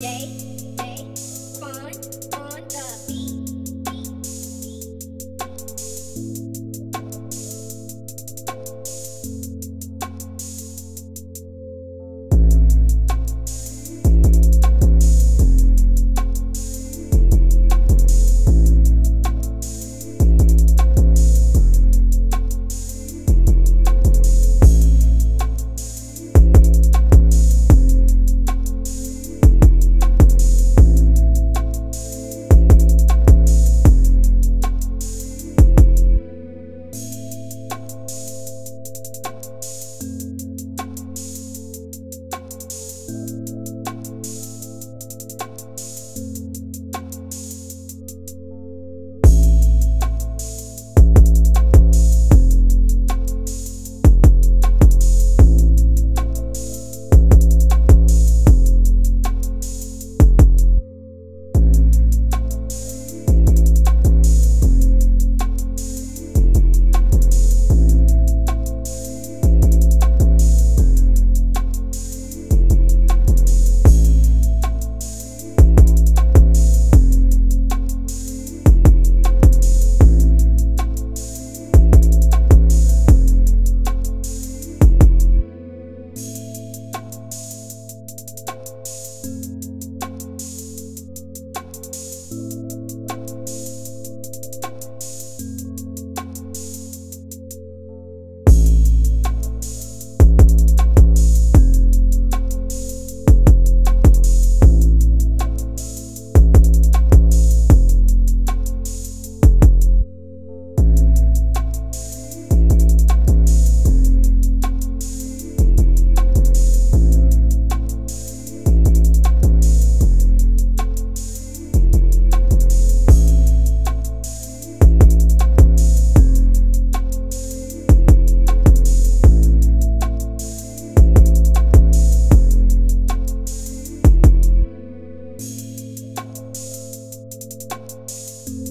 Day, day, fun, fun.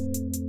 Bye.